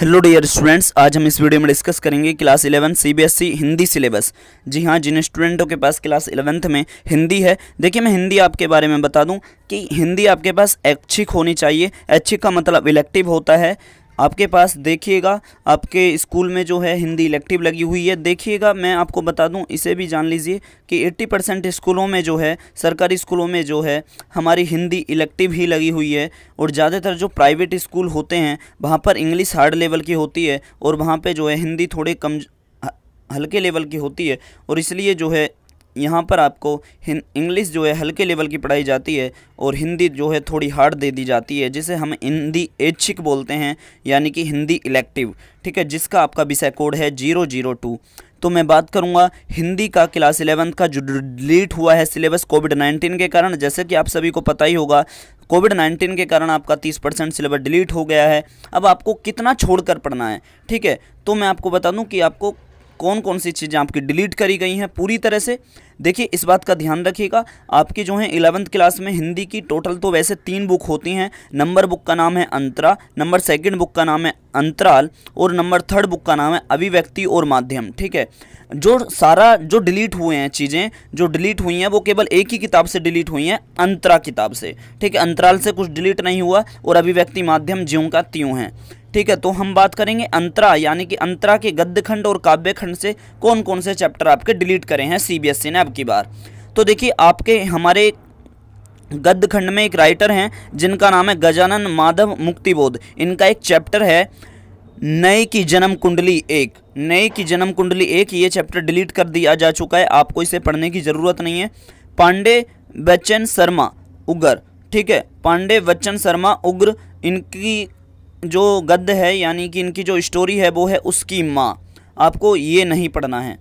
Hello dear students आज हम इस वीडियो में डिस्कस करेंगे class eleven CBSE Hindi syllabus जी हाँ जिन स्टूडेंटों के पास क्लास इलेवेंथ में हिंदी है, देखिए मैं हिंदी आपके बारे में बता दूँ कि हिंदी आपके पास ऐच्छिक होनी चाहिए. ऐच्छिक का मतलब इलेक्टिव होता है आपके पास देखिएगा, आपके स्कूल में जो है हिंदी इलेक्टिव लगी हुई है, देखिएगा, मैं आपको बता दूँ, इसे भी जान लीजिए कि 80 परसेंट स्कूलों में जो है, सरकारी स्कूलों में जो है, हमारी हिंदी इलेक्टिव ही लगी हुई है और ज़्यादातर जो प्राइवेट स्कूल होते हैं, वहाँ पर इंग्लिश हार्ड लेवल की होती है और वहाँ पर जो है हिंदी थोड़े कम हल्के लेवल की होती है और इसलिए जो है यहाँ पर आपको इंग्लिश जो है हल्के लेवल की पढ़ाई जाती है और हिंदी जो है थोड़ी हार्ड दे दी जाती है, जिसे हम हिंदी ऐच्छिक बोलते हैं, यानी कि हिंदी इलेक्टिव ठीक है, जिसका आपका विषय कोड है ज़ीरो ज़ीरो टू। तो मैं बात करूँगा हिंदी का क्लास इलेवंथ का जो डिलीट हुआ है सिलेबस कोविड नाइन्टीन के कारण। जैसे कि आप सभी को पता ही होगा, कोविड नाइन्टीन के कारण आपका तीस परसेंट सिलेबस डिलीट हो गया है। अब आपको कितना छोड़कर पढ़ना है, ठीक है? तो मैं आपको बता दूँ कि आपको कौन कौन सी चीज़ें आपकी डिलीट करी गई हैं पूरी तरह से? देखिए, इस बात का ध्यान रखिएगा, आपकी जो है इलेवंथ क्लास में हिंदी की टोटल तो वैसे तीन बुक होती हैं। नंबर बुक का नाम है अंतरा, नंबर सेकंड बुक का नाम है अंतराल, और नंबर थर्ड बुक का नाम है अभिव्यक्ति और माध्यम, ठीक है? जो सारा जो डिलीट हुए हैं चीज़ें, जो डिलीट हुई हैं, वो केवल एक ही किताब से डिलीट हुई हैं, अंतरा किताब से, ठीक है? अंतराल से कुछ डिलीट नहीं हुआ, और अभिव्यक्ति माध्यम ज्यों का त्यों हैं। ठीक है तो हम बात करेंगे अंतरा, यानी कि अंतरा के गद्य खंड और काव्य खंड से कौन कौन से चैप्टर आपके डिलीट करे हैं सीबीएसई ने अब की बार। तो देखिए, आपके हमारे गद्य खंड में एक राइटर हैं, जिनका नाम है गजानन माधव मुक्तिबोध। इनका एक चैप्टर है नए की जन्म कुंडली एक। नए की जन्म कुंडली एक, ये चैप्टर डिलीट कर दिया जा चुका है, आपको इसे पढ़ने की ज़रूरत नहीं है। पांडे बच्चन शर्मा, उग्र। ठीक है, पांडे बच्चन शर्मा, उग्र, इनकी जो गद्य है, यानी कि इनकी जो स्टोरी है, वो है उसकी माँ। आपको ये नहीं पढ़ना है।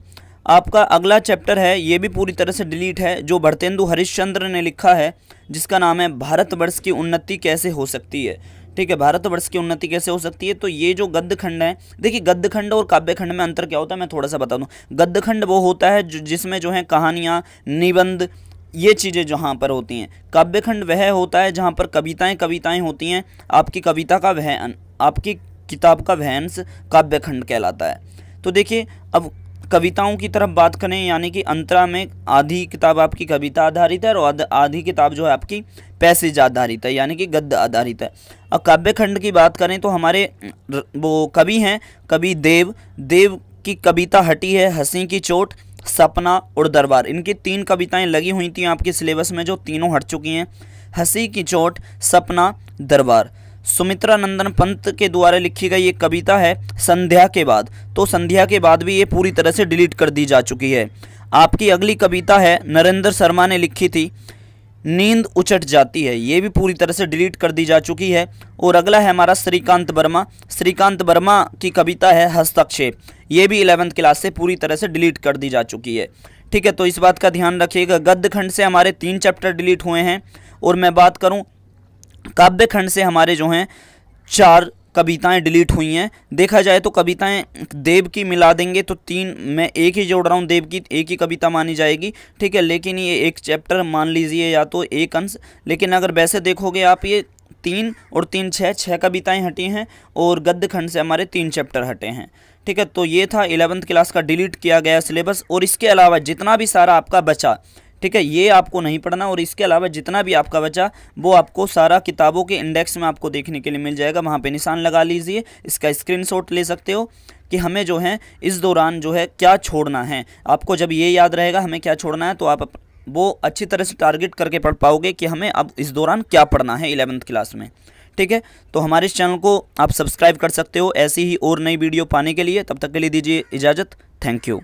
आपका अगला चैप्टर है, ये भी पूरी तरह से डिलीट है, जो भरतेंदु हरिश्चंद्र ने लिखा है, जिसका नाम है भारतवर्ष की उन्नति कैसे हो सकती है? ठीक है भारतवर्ष की उन्नति कैसे हो सकती है? तो ये जो गद्य खंड है, देखिए गद्य खंड और काव्य खंड में अंतर क्या होता है, मैं थोड़ा सा बता दूँ। गद्य खंड वो होता है जिसमें जो है कहानियाँ, निबंध ये चीज़ें जहाँ पर होती हैं। काव्यखंड वह होता है जहाँ पर कविताएँ कविताएँ होती हैं। आपकी कविता का वह आपकी किताब का वह अंश काव्यखंड कहलाता है। तो देखिए, अब कविताओं की तरफ़ बात करें, यानी कि अंतरा में आधी किताब आपकी कविता आधारित है और आधी किताब जो है आपकी पैसेज आधारित है, यानी कि गद्य आधारित है। अब काव्यखंड की बात करें तो हमारे वो कवि हैं, कवि देव। देव की कविता हटी है, हँसी की चोट। सपना और दरबार। इनकी तीन कविताएँ लगी हुई थी आपके सिलेबस में जो तीनों हट चुकी हैं। हँसी की चोट, सपना, दरबार। सुमित्रा नंदन पंत के द्वारा लिखी गई एक कविता है संध्या के बाद। तो संध्या के बाद भी ये पूरी तरह से डिलीट कर दी जा चुकी है। आपकी अगली कविता है नरेंद्र शर्मा ने लिखी थी नींद उचट जाती है। ये भी पूरी तरह से डिलीट कर दी जा चुकी है। और अगला है हमारा श्रीकांत वर्मा। श्रीकांत वर्मा की कविता है हस्तक्षेप। ये भी इलेवंथ क्लास से पूरी तरह से डिलीट कर दी जा चुकी है। ठीक है तो इस बात का ध्यान रखिएगा। गद्य खंड से हमारे तीन चैप्टर डिलीट हुए हैं। और मैं बात करूँ काव्य खंड से हमारे जो हैं, चार कविताएँ डिलीट हुई हैं। देखा जाए तो कविताएँ देव की मिला देंगे तो तीन, मैं एक ही जोड़ रहा हूँ, देव की एक ही कविता मानी जाएगी। ठीक है, लेकिन ये एक चैप्टर मान लीजिए या तो एक अंश। लेकिन अगर वैसे देखोगे आप ये तीन और तीन छः छः कविताएँ हटी हैं और गद्य खंड से हमारे तीन चैप्टर हटे हैं। ठीक है तो ये था इलेवंथ क्लास का डिलीट किया गया सिलेबस और इसके अलावा जितना भी सारा आपका बचा ठीक है, ये आपको नहीं पढ़ना और इसके अलावा जितना भी आपका बचा, वो आपको सारा किताबों के इंडेक्स में आपको देखने के लिए मिल जाएगा। वहाँ पे निशान लगा लीजिए, इसका स्क्रीनशॉट ले सकते हो कि हमें जो है, इस दौरान जो है क्या छोड़ना है। आपको जब ये याद रहेगा, हमें क्या छोड़ना है तो आप वो अच्छी तरह से टारगेट करके पढ़ पाओगे कि हमें अब इस दौरान क्या पढ़ना है इलेवंथ क्लास में। ठीक है तो हमारे इस चैनल को आप सब्सक्राइब कर सकते हो ऐसी ही और नई वीडियो पाने के लिए। तब तक के लिए दीजिए इजाज़त। Thank you